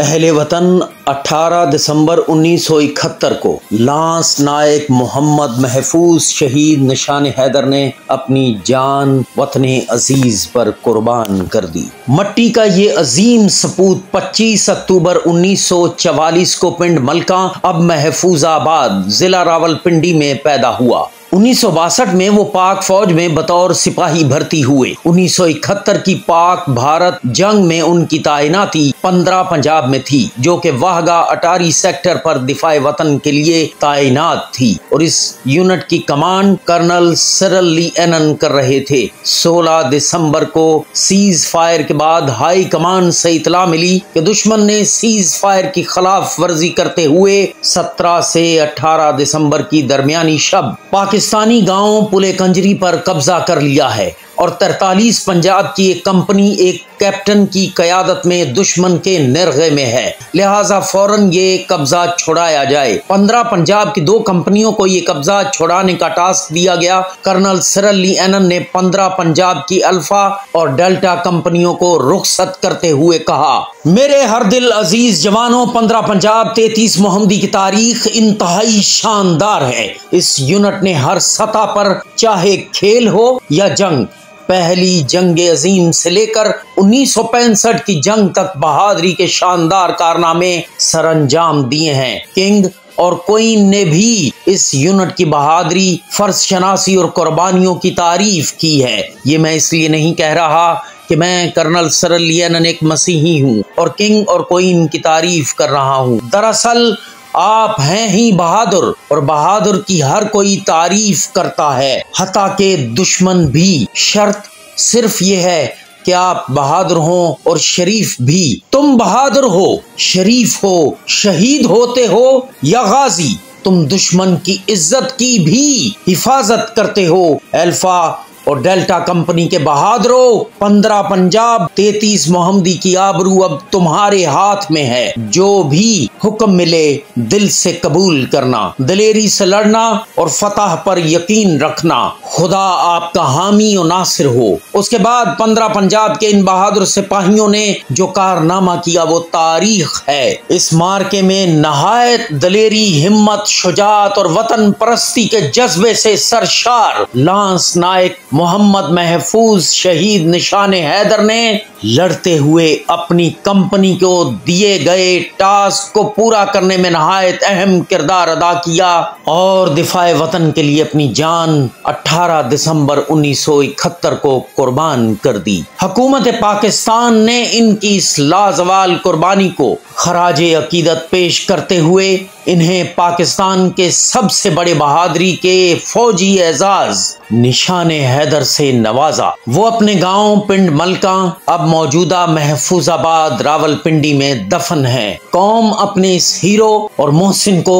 अहले वतन 18 दिसंबर 1971 को लांस नायक मोहम्मद महफूज शहीद निशान हैदर ने अपनी जान वतन अज़ीज़ पर कुर्बान कर दी। मट्टी का ये अजीम सपूत 25 अक्टूबर 1944 को पिंड मलका, अब महफूजाबाद, जिला रावलपिंडी में पैदा हुआ। उन्नीस सौ बासठ में वो पाक फौज में बतौर सिपाही भर्ती हुए। 1971 की पाक भारत जंग में उनकी तैनाती 15 पंजाब में थी, जो कि वाहगा अटारी सेक्टर पर दिफाए वतन के लिए तैनात थी और इस यूनिट की कमान कर्नल सरल ली एनन कर रहे थे। 16 दिसंबर को सीज फायर के बाद हाई कमान से इतला मिली कि दुश्मन ने सीज फायर की खिलाफ वर्जी करते हुए 17 से 18 दिसंबर की दरमियानी शब पाकिस्तान पाकिस्तानी गाँव पुले कंजरी पर कब्जा कर लिया है। और तरतालीस पंजाब की एक कंपनी एक कैप्टन की क्यादत में दुश्मन के निर्गे में है। लिहाजा फ़ौरन ये कब्जा छुड़ाया जाए। पंद्रह पंजाब की दो कंपनियों को ये कब्जा छुड़ाने का टास्क दिया गया। कर्नल सरली एनन ने पंद्रह पंजाब की अल्फ़ा और डेल्टा कंपनियों को रुखसत करते हुए कहा, मेरे हर दिल अज़ीज़ जवानों, पंद्रह पंजाब तैतीस मोहम्मदी की तारीख इंतहाई शानदार है। इस यूनिट ने हर सतह पर चाहे खेल हो या जंग पहली जंग अजीम से लेकर उन्नीस सौ पैंसठ की जंग तक बहादुरी के शानदार कारनामे सर अंजाम दिए हैं। किंग और कोइन ने भी इस यूनिट की बहादुरी, फ़र्ज़ शनासी और कुर्बानियों की तारीफ़ की है। ये मैं इसलिए नहीं कह रहा कि मैं कर्नल सरलियन एक मसीही हूँ और किंग और कोइन की तारीफ़ कर रहा हूँ। दरअसल आप हैं ही बहादुर, और बहादुर की हर कोई तारीफ़ करता है। हता के दुश्मन भी। शर्त सिर्फ़ ये है कि आप बहादुर हो और शरीफ भी। तुम बहादुर हो, शरीफ हो, शहीद होते हो या गाजी। तुम दुश्मन की इज़्ज़त की भी हिफाजत करते हो। अल्फ़ा और डेल्टा कंपनी के बहादुरों, पंद्रह पंजाब, तैतीस मोहम्मदी की आबरू अब तुम्हारे हाथ में है। जो भी हुक्म मिले, दिल से कबूल करना। दलेरी से लड़ना और फतह पर यकीन रखना। खुदा आपका हामी और नासिर हो। उसके बाद पंद्रह पंजाब के इन बहादुर सिपाहियों ने जो कारनामा किया, वो तारीख है। इस मार्के में नहायत दलेरी, हिम्मत, शुजात और वतन परस्ती के जज्बे से सरशार, लांस नायक मोहम्मद महफूज शहीद निशान हैदर ने लड़ते हुए अपनी कंपनी को दिए गए टास्क को पूरा करने में नहायत अहम किरदार अदा किया और दिफाए वतन के लिए अपनी जान 18 दिसंबर 1971 को कुर्बान कर दी। हुकूमत पाकिस्तान ने इनकी इस लाजवाल कुर्बानी को खराज अकीदत पेश करते हुए इन्हें पाकिस्तान के सबसे बड़े बहादरी के फौजी एजाज निशान हैदर से नवाजा। वो अपने गाँव पिंड मलका, अब मौजूदा महफूजाबाद रावलपिंडी में दफन है। कौम अपने इस हीरो और मोहसिन को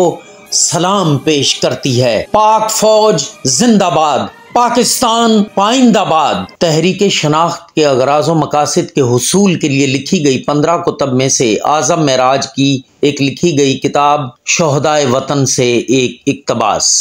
सलाम पेश करती है। पाक फौज जिंदाबाद, पाकिस्तान पाइंदाबाद। तहरीक शनाख्त के अगराज मकासद के हसूल के लिए लिखी गई पंद्रह कुतब में से आज़म महराज की एक लिखी गई किताब शहदाय वतन से एक इकतबास।